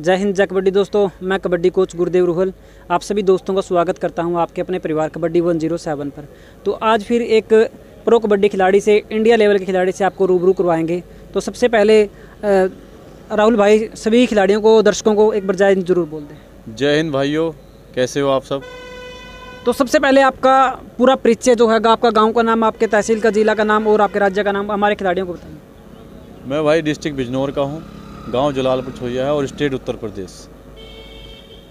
जय हिंद जय कबड्डी। दोस्तों मैं कबड्डी कोच गुरुदेव रूहल। आप सभी दोस्तों का स्वागत करता हूँ आपके अपने परिवार कबड्डी वन ज़ीरो सेवन पर। तो आज फिर एक प्रो कबड्डी खिलाड़ी से इंडिया लेवल के खिलाड़ी से आपको रूबरू करवाएँगे। तो सबसे पहले राहुल भाई सभी खिलाड़ियों को दर्शकों को एक बार जय हिंद ज़रूर बोल दें। जय हिंद भाइयों कैसे हो आप सब? तो सबसे पहले आपका पूरा परिचय जो है आपका गाँव का नाम आपके तहसील का जिला का नाम और आपके राज्य का नाम हमारे खिलाड़ियों को बताएँ मैं भाई डिस्ट्रिक्ट बिजनौर का हूँ। गाँव जलालपुर छोइया है और स्टेट उत्तर प्रदेश।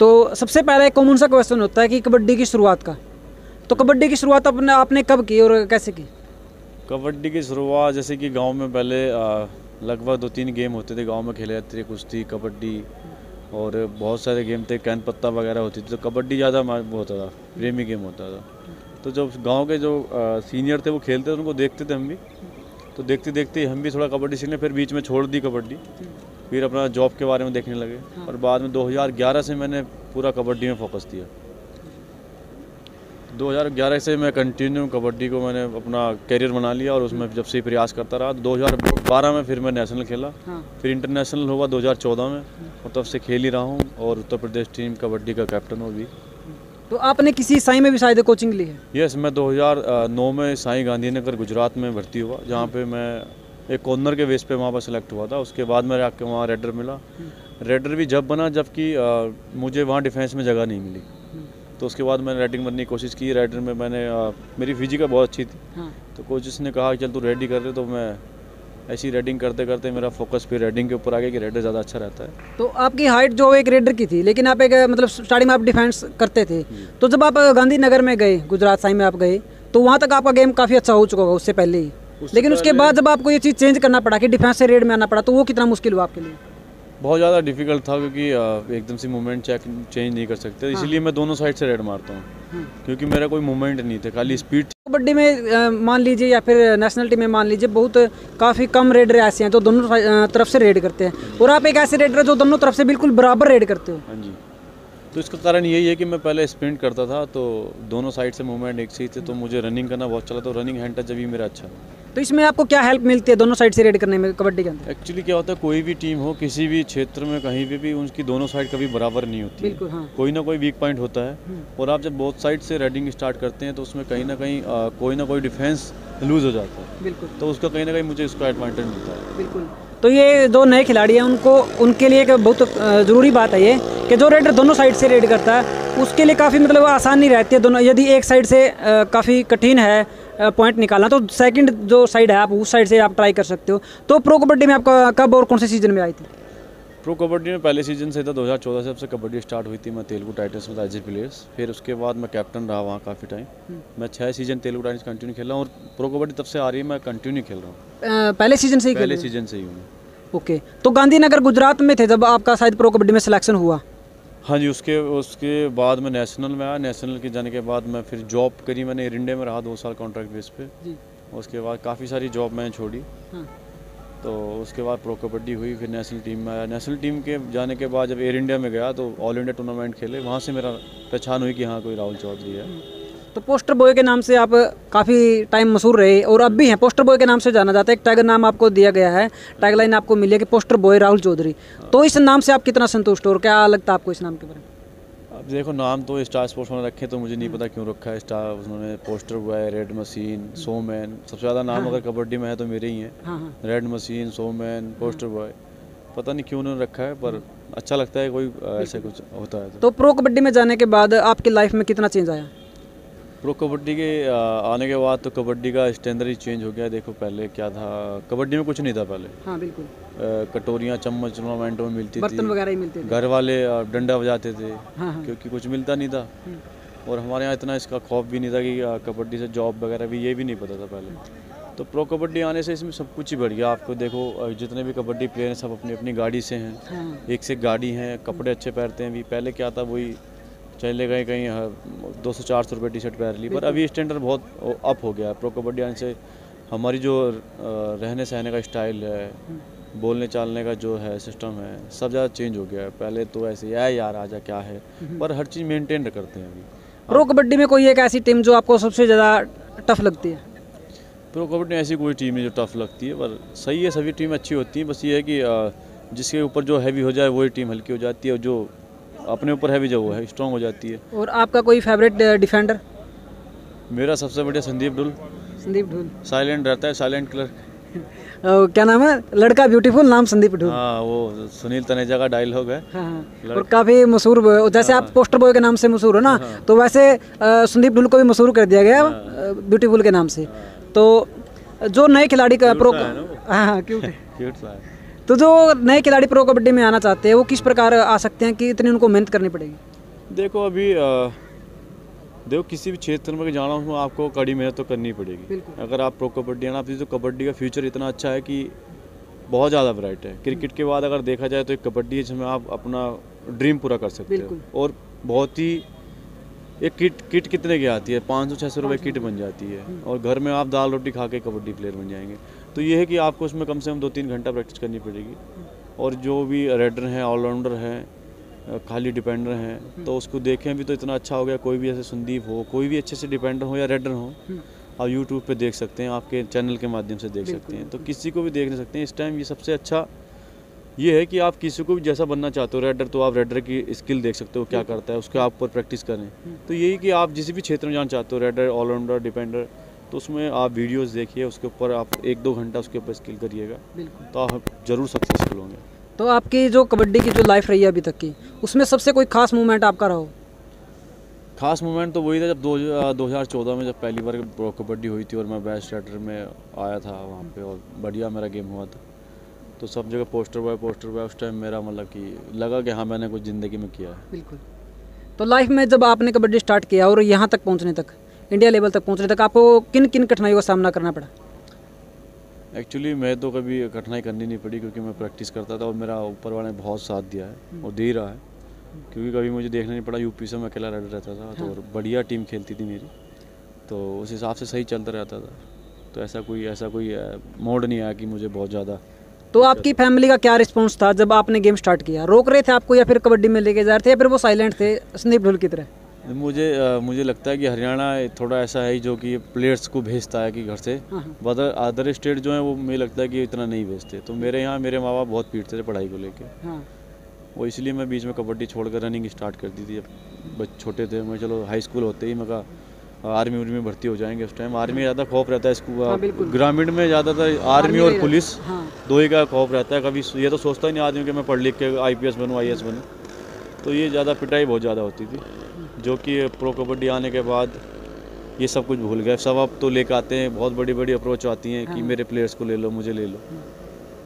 तो सबसे पहला एक कॉमन सा क्वेश्चन होता है कि कबड्डी की शुरुआत का? तो कबड्डी की शुरुआत अपने आपने कब की और कैसे की? कबड्डी की शुरुआत जैसे कि गाँव में पहले लगभग दो तीन गेम होते थे। गाँव में खेले जाते थे कुश्ती कबड्डी और बहुत सारे गेम थे। कैन पत्ता वगैरह होती थी। तो कबड्डी ज़्यादा होता था प्रेमी गेम होता था। तो जब गाँव के जो सीनियर थे वो खेलते थे उनको देखते थे हम भी। तो देखते देखते हम भी थोड़ा कबड्डी सीखने फिर बीच में छोड़ दी कबड्डी। फिर अपना जॉब के बारे में देखने लगे। हाँ। और बाद में 2011 से मैंने पूरा कबड्डी में फोकस दिया 2011 से मैं कंटिन्यू कबड्डी को मैंने अपना करियर बना लिया और उसमें जब से प्रयास करता रहा तो 2012 में फिर मैं नेशनल खेला। हाँ। फिर इंटरनेशनल हुआ 2014 में। और तब से खेल ही रहा हूँ और उत्तर प्रदेश टीम कबड्डी का कैप्टन हूँ अभी। तो आपने किसी साई में भी शायद कोचिंग ली है? यस मैं 2009 में साई गांधीनगर गुजरात में भर्ती हुआ जहाँ पे मैं एक कॉर्नर के बेस पे वहाँ पर सेलेक्ट हुआ था। उसके बाद मेरे आके वहाँ रेडर मिला। रेडर भी जब बना जबकि मुझे वहाँ डिफेंस में जगह नहीं मिली। तो उसके बाद मैंने रेडिंग बनने की कोशिश की। रेडर में मैंने अ, मेरी फ़िज़िकल बहुत अच्छी थी। हाँ। तो कोचिस ने कहा चल तू रेडी कर रहे तो मैं ऐसी रेडिंग करते करते मेरा फोकस फिर रेडिंग के ऊपर आ गया कि रेडर ज़्यादा अच्छा रहता है। तो आपकी हाइट जो एक रेडर की थी लेकिन आप एक मतलब स्टार्टिंग में आप डिफेंस करते थे। तो जब आप गांधीनगर में गए गुजरात साई में आप गए तो वहाँ तक आपका गेम काफ़ी अच्छा हो चुका होगा उससे पहले ही। लेकिन उसके बाद जब आपको ये चीज़ चेंज करना पड़ा कि डिफेंस से रेड में आना पड़ा तो वो कितना मुश्किल हुआ आपके लिए? बहुत ज़्यादा डिफ़िकल्ट था क्योंकि एकदम से मूवमेंट चेक चेंज नहीं कर सकते। इसलिए मैं दोनों साइड से रेड मारता हूँ। क्योंकि मेरा कोई मूवमेंट नहीं था खाली स्पीड कबड्डी में मान लीजिए या फिर नेशनल टीम में मान लीजिए बहुत काफ़ी कम रेडर ऐसे हैं जो दोनों तरफ़ से रेड करते हैं। और आप एक ऐसे रेडर जो दोनों तरफ़ से बिल्कुल बराबर रेड करते हो। हाँ जी। तो इसका कारण यही है कि मैं पहले स्प्रिंट करता था तो दोनों साइड से मूवमेंट एक सही थे तो मुझे रनिंग करना बहुत चला तो रनिंग हैंड टच अभी मेरा अच्छा तो इसमें आपको क्या हेल्प मिलती है दोनों साइड से रेड करने में कबड्डी के अंदर? एक्चुअली क्या होता है कोई भी टीम हो किसी भी क्षेत्र में कहीं पे भी उनकी दोनों साइड कभी बराबर नहीं होती बिल्कुल हाँ। कोई ना कोई वीक पॉइंट होता है। और आप जब बहुत साइड से रेडिंग स्टार्ट करते हैं तो उसमें कहीं ना कहीं कोई ना कोई डिफेंस लूज हो जाता है। बिल्कुल। तो उसका कहीं ना कहीं मुझे उसका एडवांटेज मिलता है। बिल्कुल। तो ये जो नए खिलाड़ी हैं उनको उनके लिए एक बहुत ज़रूरी बात है ये कि जो रेडर दोनों साइड से रेड करता है उसके लिए काफ़ी मतलब आसान नहीं रहती है दोनों यदि एक साइड से काफ़ी कठिन है पॉइंट निकालना तो सेकंड जो साइड है आप उस साइड से आप ट्राई कर सकते हो। तो प्रो कबड्डी में आपका कब और कौन से सीज़न में आई थी? प्रो कबड्डी में पहले सीज़न से था 2014 से जब से कबड्डी स्टार्ट हुई थी मैं तेलुगु टाइटन्स में एज ए प्लेयर्स फिर उसके बाद मैं कैप्टन रहा वहाँ काफ़ी टाइम मैं छः सीज़न तेलुगु टाइटन्स कंटिन्यू खेला हूँ और प्रो कबड्डी तब से आ रही है मैं कंटिन्यू खेल रहा हूँ। पहले सीज़न से ही पहले सीज़न से ही हूँ। ओके तो गांधीनगर गुजरात में थे जब आपका शायद प्रो कबड्डी में सिलेक्शन हुआ? हाँ जी उसके उसके बाद मैं नेशनल में आया। नेशनल के जाने के बाद मैं फिर जॉब करी मैंने एयर इंडिया में रहा दो साल कॉन्ट्रैक्ट बेस पे। जी। उसके बाद काफ़ी सारी जॉब मैंने छोड़ी। हाँ। तो उसके बाद प्रो कबड्डी हुई फिर नेशनल टीम में आया। नेशनल टीम के जाने के बाद जब एयर इंडिया में गया तो ऑल इंडिया टूर्नामेंट खेले वहाँ से मेरा पहचान हुई कि हाँ कोई राहुल चौधरी है। तो पोस्टर बॉय के नाम से आप काफ़ी टाइम मशहूर रहे और अब भी हैं। पोस्टर बॉय के नाम से जाना जाता है। एक टैगर नाम आपको दिया गया है। टैगलाइन आपको मिली है कि पोस्टर बॉय राहुल चौधरी। तो इस नाम से आप कितना संतुष्ट हो और क्या लगता है आपको इस नाम के बारे में? अब देखो नाम तो स्टार स्पोर्ट्स में रखे तो मुझे नहीं पता क्यों रखा है। स्टार उन्होंने पोस्टर बॉय रेड मशीन सोमैन सबसे ज़्यादा नाम अगर कबड्डी में है तो मेरे ही हैं। हाँ हाँ। रेड मशीन सोमैन पोस्टर बॉय पता नहीं क्यों उन्होंने रखा है पर अच्छा लगता है कोई ऐसे कुछ होता है तो। तो प्रो कबड्डी में जाने के बाद आपकी लाइफ में कितना चेंज आया? प्रो कबड्डी के आने के बाद तो कबड्डी का स्टैंडर्ड ही चेंज हो गया देखो पहले क्या था? कबड्डी में कुछ नहीं था पहले। हाँ बिल्कुल। कटोरियाँ चम्मच टूर्नामेंटों में मिलती बर्तन वगैरह ही मिलते थे। घर वाले डंडा बजाते थे। हाँ हाँ। क्योंकि कुछ मिलता नहीं था। हम्म। और हमारे यहाँ इतना इसका खौफ भी नहीं था कि कबड्डी से जॉब वगैरह भी ये भी नहीं पता था पहले। तो प्रो कबड्डी आने से इसमें सब कुछ ही बढ़ गया। आपको देखो जितने भी कबड्डी प्लेयर हैं सब अपनी अपनी गाड़ी से हैं। हाँ। एक से एक गाड़ी हैं कपड़े अच्छे पहनते हैं। अभी पहले क्या था वही चले गए कहीं दो सौ चार सौ रुपये टी शर्ट पहन ली पर अभी स्टैंडर्ड बहुत अप हो गया है। प्रो कबड्डी आने से हमारी जो रहने सहने का स्टाइल है बोलने चालने का जो है सिस्टम है सब ज़्यादा चेंज हो गया है। पहले तो ऐसे है यार आजा क्या है? पर हर चीज़ मेंटेन करते हैं अभी। प्रो कबड्डी में कोई एक ऐसी टीम जो आपको सबसे ज़्यादा टफ लगती है? प्रो कबड्डी में ऐसी कोई टीम है जो टफ लगती है पर सही है सभी टीम अच्छी होती हैं। बस ये है कि जिसके ऊपर जो हैवी हो जाए वही टीम हल्की हो जाती है और जो अपने ऊपर हैवी जो वो है स्ट्रांग हो जाती है। और आपका कोई फेवरेट डिफेंडर मेरा सबसे बढ़िया संदीप डुल संदीप ढूल। साइलेंट रहता है साइलेंट क्लर्क क्या नाम है? लड़का ब्यूटीफुल नाम संदीप ढूल। हाँ वो सुनील तनेजा का डायलॉग है। हाँ हाँ। और काफ़ी मशहूर जैसे आप पोस्टर बॉय के नाम से मशहूर हो ना हाँ, तो वैसे संदीप ढुल को भी मशहूर कर दिया गया ब्यूटीफुल के नाम से। तो जो नए खिलाड़ी का प्रो है वो। हाँ हाँ क्यों क्यूट है। तो जो नए खिलाड़ी प्रो कबड्डी में आना चाहते हैं वो किस प्रकार आ सकते हैं कि इतनी उनको मेहनत करनी पड़ेगी? देखो अभी अ, देखो किसी भी क्षेत्र में जाना हो आपको कड़ी मेहनत तो करनी पड़ेगी। अगर आप प्रो कबड्डी आना तो कबड्डी का फ्यूचर इतना अच्छा है कि बहुत ज़्यादा ब्राइट है। क्रिकेट के बाद अगर देखा जाए तो एक कबड्डी है जिसमें आप अपना ड्रीम पूरा कर सकते। हो। और बहुत ही एक किट किट कितने की आती है? पाँच सौ छः सौ रुपये किट बन जाती है। और घर में आप दाल रोटी खा के कबड्डी प्लेयर बन जाएँगे। तो ये है कि आपको उसमें कम से कम दो तीन घंटा प्रैक्टिस करनी पड़ेगी। और जो भी रेडर हैं ऑलराउंडर हैं खाली डिपेंडर हैं तो उसको देखें भी तो इतना अच्छा हो गया कोई भी ऐसे संदीप हो कोई भी अच्छे से डिपेंडर हो या रेडर हो आप यूट्यूब पे देख सकते हैं आपके चैनल के माध्यम से देख सकते हैं। तो किसी को भी देख नहीं सकते हैं। इस टाइम ये सबसे अच्छा ये है कि आप किसी को भी जैसा बनना चाहते हो रेडर तो आप रेडर की स्किल देख सकते हो क्या करता है उसके आप ऊपर प्रैक्टिस करें। तो यही कि आप जिस भी क्षेत्र में जाना चाहते हो रेडर ऑलराउंडर डिपेंडर तो उसमें आप वीडियोस देखिए उसके ऊपर आप एक दो घंटा उसके ऊपर स्किल करिएगा। तो आप ज़रूर सक्सेसफुल होंगे। तो आपकी जो कबड्डी की जो लाइफ रही है अभी तक की उसमें सबसे कोई खास मूवमेंट आपका रहा हो? खास मोमेंट तो वही था जब दो हज़ार चौदह में जब पहली बार प्रो कबड्डी हुई थी और मैं बेस्ट रेडर में आया था वहाँ पे और बढ़िया मेरा गेम हुआ था। तो सब जगह पोस्टर बॉय पोस्टर बॉय उस टाइम मेरा मतलब कि लगा कि हाँ मैंने कुछ ज़िंदगी में किया है। बिल्कुल। तो लाइफ में जब आपने कबड्डी स्टार्ट किया और यहाँ तक पहुँचने तक इंडिया लेवल तक पहुँचने तक आपको किन किन कठिनाइयों का सामना करना पड़ा? एक्चुअली मैं तो कभी कठिनाई करनी नहीं पड़ी क्योंकि मैं प्रैक्टिस करता था और मेरा ऊपर वाले ने बहुत साथ दिया है और दे रहा है। क्योंकि कभी मुझे देखना नहीं पड़ा यूपी से मैं अकेला रेडर रहता था तो और बढ़िया टीम खेलती थी मेरी। तो उस हिसाब से सही चलता रहता था। तो ऐसा कोई ऐसा कोई मोड नहीं आया कि मुझे बहुत ज़्यादा तो आपकी फैमिली का क्या रिस्पॉन्स था जब आपने गेम स्टार्ट किया? रोक रहे थे आपको या फिर कबड्डी में लेके जा रहे थे या फिर वो साइलेंट थे संदीप ढुल की तरह? मुझे मुझे लगता है कि हरियाणा थोड़ा ऐसा है जो कि प्लेयर्स को भेजता है कि घर से। हाँ, हाँ। अदर स्टेट जो है वो मुझे लगता है कि इतना नहीं भेजते। तो मेरे यहाँ मेरे माँ बाप बहुत पीटते थे पढ़ाई को लेके। हाँ। वो इसलिए मैं बीच में कबड्डी छोड़कर रनिंग स्टार्ट कर दी थी। जब बच छोटे थे। मैं चलो हाई स्कूल होते ही मैं कहा आर्मी उर्मी में भर्ती हो जाएँगे उस टाइम आर्मी ज़्यादा खौफ रहता है हाँ, स्कूल ग्रामीण में ज़्यादातर आर्मी और पुलिस हाँ। दो ही का खौफ रहता है। कभी ये तो सोचता ही नहीं आदमी कि मैं पढ़ लिख के आई पी एस बनूँ आई बनूँ। तो ये ज़्यादा पिटाई बहुत ज़्यादा होती थी। जो कि प्रो कबड्डी आने के बाद ये सब कुछ भूल गए। सब अब तो लेकर आते हैं बहुत बड़ी बड़ी अप्रोच आती हैं कि मेरे प्लेयर्स को ले लो मुझे ले लो।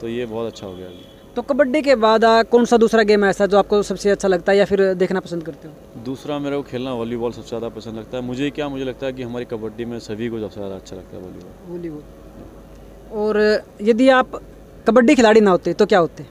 तो ये बहुत अच्छा हो गया। तो कबड्डी के बाद कौन सा दूसरा गेम ऐसा जो आपको सबसे अच्छा लगता है या फिर देखना पसंद करते हो? दूसरा मेरे को खेलना वॉलीबॉल सबसे ज़्यादा पसंद लगता है। मुझे क्या मुझे लगता है कि हमारी कबड्डी में सभी को सबसे ज़्यादा अच्छा लगता है वॉलीबॉल। वॉलीबॉल। और यदि आप कबड्डी खिलाड़ी ना होते तो क्या होते?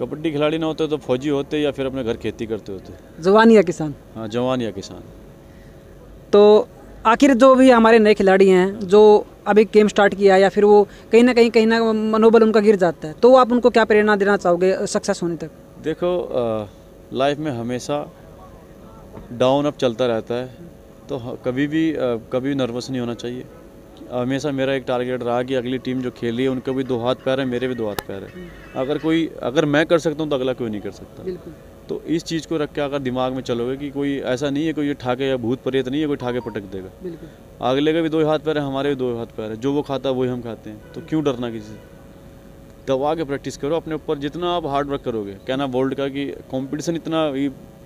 कबड्डी खिलाड़ी ना होते तो फौजी होते या फिर अपने घर खेती करते होते? जवान या किसान? हाँ जवान या किसान। तो आखिर जो भी हमारे नए खिलाड़ी हैं जो अभी गेम स्टार्ट किया है या फिर वो कहीं ना कहीं कहीं ना मनोबल उनका गिर जाता है तो आप उनको क्या प्रेरणा देना चाहोगे सक्सेस होने तक? देखो लाइफ में हमेशा डाउन अप चलता रहता है तो कभी भी कभी नर्वस नहीं होना चाहिए। हमेशा मेरा एक टारगेट रहा कि अगली टीम जो खेली है उनका भी दो हाथ पैर है मेरे भी दो हाथ पैर है। अगर कोई अगर मैं कर सकता हूँ तो अगला कोई नहीं कर सकता। तो इस चीज़ को रख के अगर दिमाग में चलोगे कि कोई ऐसा नहीं है कोई ये ठाके या भूत प्रेत नहीं है कोई ठाके पटक देगा। अगले का भी दो हाथ पैर है हमारे भी दो हाथ पैर है जो वो खाता है वही हम खाते हैं। तो क्यों डरना किसी से? दबा के प्रैक्टिस करो अपने ऊपर जितना आप हार्ड वर्क करोगे। क्या ना वर्ल्ड का कि कंपटीशन इतना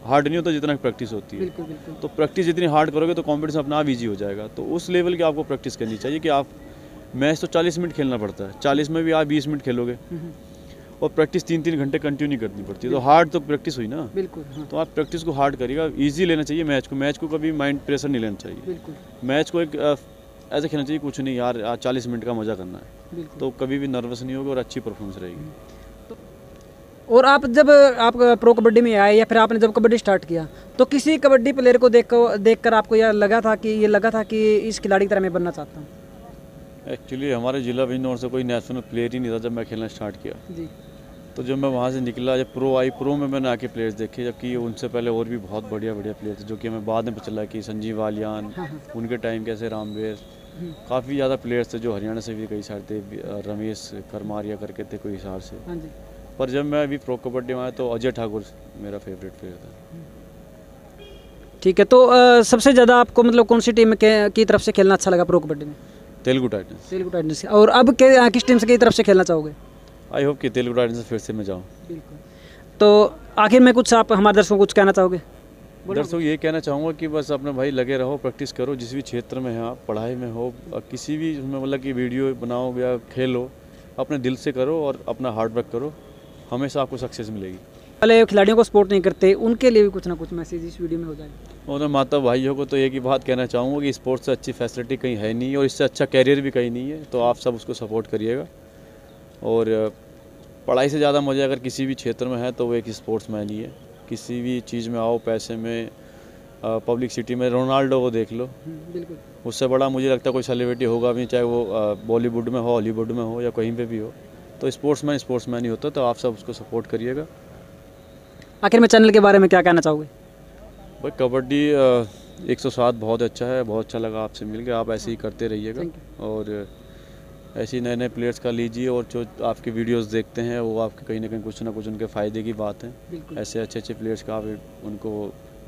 हार्ड नहीं होता जितना प्रैक्टिस होती है। बिल्कुल बिल्कुल। तो प्रैक्टिस जितनी हार्ड करोगे तो कंपटीशन अपना आप ईजी हो जाएगा। तो उस लेवल की आपको प्रैक्टिस करनी चाहिए कि आप मैच तो 40 मिनट खेलना पड़ता है। 40 में भी आप 20 मिनट खेलोगे। और प्रैक्टिस तीन तीन घंटे कंटिन्यू करनी पड़ती। है तो हार्ड तो प्रैक्टिस हुई ना? बिल्कुल हाँ। तो आप प्रैक्टिस को हार्ड करिएगा। इजी लेना चाहिए मैच को। मैच को कभी माइंड प्रेशर नहीं लेना चाहिए। बिल्कुल। मैच को एक ऐसे खेलना चाहिए कुछ नहीं यार आज चालीस मिनट का मज़ा करना है। तो कभी भी नर्वस नहीं होगा और अच्छी परफॉर्मेंस रहेगी। और आप जब आप प्रो कबड्डी में आए या फिर आपने जब कबड्डी स्टार्ट किया तो किसी कबड्डी प्लेयर को देख देख कर आपको यह लगा था कि ये लगा था कि इस खिलाड़ी की तरह मैं बनना चाहता हूँ? एक्चुअली हमारे जिला बिजनौर से कोई नेशनल प्लेयर ही नहीं था जब मैं खेलना स्टार्ट किया। जी। तो जब मैं वहाँ से निकला जब प्रो आई प्रो में मैंने आके प्लेयर्स देखे जबकि उनसे पहले और भी बहुत बढ़िया बढ़िया प्लेयर थे जो कि हमें बाद में पता चला कि संजीव वालियान उनके टाइम कैसे रामवीर काफ़ी ज़्यादा प्लेयर्स थे जो हरियाणा से भी कई सारे थे रमेश करमारिया करके थे कोई हिसाब से। हाँ जी। पर जब मैं अभी प्रो कबड्डी में आया तो अजय ठाकुर मेरा फेवरेट प्लेयर था। ठीक है तो अ, सबसे ज़्यादा आपको मतलब कौन सी टीम के की तरफ़ से खेलना अच्छा लगा प्रो कबड्डी में? तेलुगु टाइटन्स तेलुगु टाइटंस के। और अब के अ, किस टीम से की तरफ़ से खेलना चाहोगे? आई होप कि तेलुगु टाइटन्स से फिर से मैं जाऊँ। बिल्कुल। तो आखिर में कुछ आप हमारे दर्शकों को कुछ कहना चाहोगे? दर्शकों ये कहना चाहूँगा कि बस अपने भाई लगे रहो प्रैक्टिस करो जिस भी क्षेत्र में है आप पढ़ाई में हो किसी भी उसमें मतलब कि वीडियो बनाओ या खेलो अपने दिल से करो और अपना हार्ड वर्क करो हमेशा आपको सक्सेस मिलेगी। वाले खिलाड़ियों को सपोर्ट नहीं करते उनके लिए भी कुछ ना कुछ मैसेज इस वीडियो में हो जाएगा। और मैं माता भाइयों को तो एक ही बात कहना चाहूँगा कि स्पोर्ट्स से अच्छी फैसिलिटी कहीं है नहीं और इससे अच्छा कैरियर भी कहीं नहीं है तो आप सब उसको सपोर्ट करिएगा। और पढ़ाई से ज़्यादा मज़ा अगर किसी भी क्षेत्र में है तो वो एक स्पोर्ट्स मैन ही है। किसी भी चीज़ में आओ पैसे में पब्लिक सिटी में रोनाल्डो को देख लो। बिल्कुल। उससे बड़ा मुझे लगता है कोई सेलिब्रिटी होगा भी चाहे वो बॉलीवुड में हो हॉलीवुड में हो या कहीं पे भी हो। तो स्पोर्ट्स मैन स्पोर्ट्स मैन ही होता तो आप सब उसको सपोर्ट करिएगा। आखिर में चैनल के बारे में क्या कहना चाहोगे? भाई कबड्डी एक सौ सात बहुत अच्छा है बहुत अच्छा लगा आपसे मिल गया आप ऐसे ही करते रहिएगा। और ऐसे नए नए प्लेयर्स का लीजिए और जो आपके वीडियोस देखते हैं वो आपके कहीं ना कहीं कुछ ना कुछ उनके फ़ायदे की बात है। ऐसे अच्छे अच्छे प्लेयर्स का आप उनको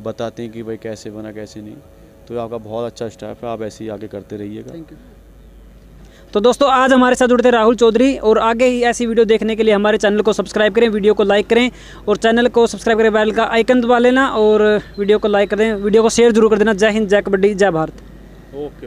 बताते हैं कि भाई कैसे बना कैसे नहीं। तो आपका बहुत अच्छा स्टाफ है आप ऐसे ही आगे करते रहिएगा। तो दोस्तों आज हमारे साथ जुड़ते राहुल चौधरी और आगे ही ऐसी वीडियो देखने के लिए हमारे चैनल को सब्सक्राइब करें वीडियो को लाइक करें और चैनल को सब्सक्राइब करें बेल का आइकन दबा लेना और वीडियो को लाइक कर दें वीडियो को शेयर ज़रूर कर देना। जय हिंद जय कबड्डी जय भारत। ओके